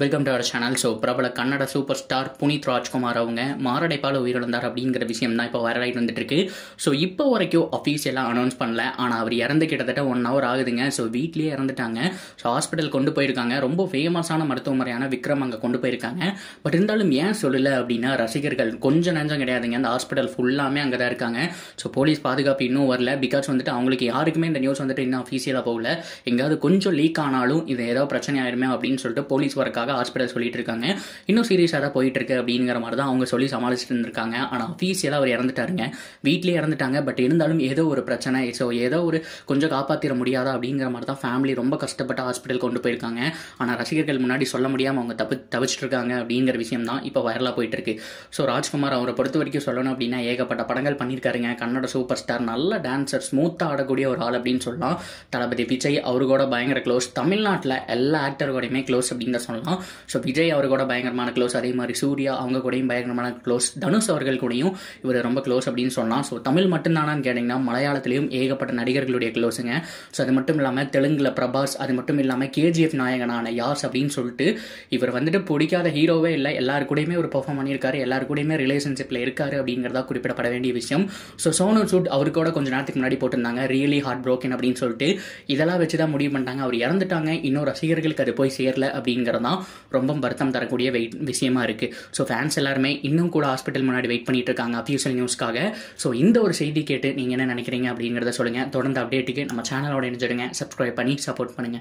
Welcome to our channel so பிரபல Kannada super star Puneeth Rajkumar அவங்க மாரடைப்பால் உயிரிழந்தார் அப்படிங்கிற விஷயம் தான் இப்போ வைரலாகிட்டு வந்துட்டுருக்கு ஸோ இப்போ வரைக்கும் அஃபீஷியலாக அனௌன்ஸ் பண்ணல. ஆனால் அவர் இறந்து கிட்டத்தட்ட ஒன் ஹவர் ஆகுதுங்க. ஸோ வீட்லேயே இறந்துட்டாங்க. ஸோ ஹாஸ்பிட்டல் கொண்டு போயிருக்காங்க. ரொம்ப ஃபேமஸான மருத்துவமனையான விக்ரம் அங்கே கொண்டு போயிருக்காங்க. பட் இருந்தாலும் ஏன் சொல்லலை அப்படின்னா ரசிகர்கள் கொஞ்சம் நஞ்சம் கிடையாதுங்க. அந்த ஹாஸ்பிட்டல் ஃபுல்லாமே அங்கே தான் இருக்காங்க. ஸோ போலீஸ் பாதுகாப்பு இன்னும் வரல. பிகாஸ் வந்துட்டு அவங்களுக்கு யாருக்குமே இந்த நியூஸ் வந்துட்டு இன்னும் அஃபீஷியலாக போகல. எங்கேயாவது கொஞ்சம் லீக் ஆனாலும் இது ஏதோ பிரச்சனை ஆயிருமே அப்படின்னு சொல்லிட்டு போலீஸ் வரக்காக ஹாஸ்பிட்டல் சொல்லிட்டு இருக்காங்க இன்னும் சீரியஸாக தான் போயிட்டு இருக்கு அப்படிங்கிற மாதிரி தான் அவங்க சொல்லி சமாளிச்சுட்டு இருந்திருக்காங்க ஆனால் அஃபீஷியலாக அவர் இறந்துட்டாருங்க. வீட்லேயே இறந்துட்டாங்க. பட் இருந்தாலும் ஏதோ ஒரு பிரச்சனை. ஸோ ஏதோ ஒரு கொஞ்சம் காப்பாற்றிட முடியாதா அப்படிங்கிற மாதிரி தான் ஃபேமிலி ரொம்ப கஷ்டப்பட்டு ஹாஸ்பிட்டல் கொண்டு போயிருக்காங்க. ஆனால் ரசிகர்கள் முன்னாடி சொல்ல முடியாமல் அவங்க தப்பு தவிச்சிட்டு இருக்காங்க அப்படிங்கிற விஷயம் தான் இப்போ வைரலாக போயிட்டு இருக்கு ஸோ ராஜ்குமார் அவரை பொறுத்த வரைக்கும் சொல்லணும் அப்படின்னா ஏகப்பட்ட படங்கள் பண்ணியிருக்காருங்க. கன்னட சூப்பர் ஸ்டார் நல்ல டான்சர் ஸ்மூத்தாக ஆடக்கூடிய ஒரு ஆள் அப்படின்னு சொல்லலாம். தளபதி விஜய் அவரு கூட பயங்கர க்ளோஸ் தமிழ்நாட்டில் எல்லா ஆக்டர் கூடயுமே க்ளோஸ் அப்படின்னு தான் சொல்லலாம். ஸோ விஜய் அவர் கூட பயங்கரமான க்ளோஸ் அதே மாதிரி சூர்யா அவங்க கூடயும் பயங்கரமான க்ளோஸ் தனுஷ் அவர்கள் கூடயும் இவர் ரொம்ப க்ளோஸ் அப்படின்னு சொல்லலாம். ஸோ தமிழ் மட்டும்தானான்னு கேட்டிங்கன்னா மலையாளத்திலையும் ஏகப்பட்ட நடிகர்களுடைய க்ளோஸுங்க ஸோ அது மட்டும் இல்லாமல் தெலுங்கில் பிரபாஸ் அது மட்டும் இல்லாமல் கேஜிஎஃப் நாயகனான யாஸ் அப்படின்னு சொல்லிட்டு இவர் வந்துட்டு பிடிக்காத ஹீரோவே இல்லை. எல்லாரு கூடயுமே ஒரு பர்ஃபார்ம் பண்ணியிருக்காரு. எல்லாரு கூடயுமே ரிலேஷன்ஷிப்பில் இருக்காரு அப்படிங்கிறதா குறிப்பிடப்பட வேண்டிய விஷயம். ஸோ சோனு சூட் அவர் கூட கொஞ்சம் நேரத்துக்கு முன்னாடி போட்டிருந்தாங்க. ரியலி ஹார்ட் ப்ரோக்கன் அப்படின்னு சொல்லிட்டு இதெல்லாம் வச்சு தான் முடிவு பண்ணிட்டாங்க. அவர் இறந்துட்டாங்க. இன்னும் ரசிகர்களுக்கு அது போய் சேரல அப்படிங்கிறதான் ரொம்ப வருத்தம் தரக்கூடிய வெயிட் விஷயமா இருக்கு. ஸோ ஃபேன்ஸ் எல்லாருமே இன்னும் கூட ஹாஸ்பிட்டல் முன்னாடி வெயிட் பண்ணிட்டு இருக்காங்க அஃபியூசல் நியூஸ்க்காக ஸோ இந்த ஒரு செய்தி கேட்டு நீங்கள் என்ன நினைக்கிறீங்க அப்படிங்கிறத சொல்லுங்க. தொடர்ந்து அப்டேட்டுக்கு நம்ம சேனலோட இணைஞ்சிடுங்க. சப்ஸ்கிரைப் பண்ணி சப்போர்ட் பண்ணுங்க.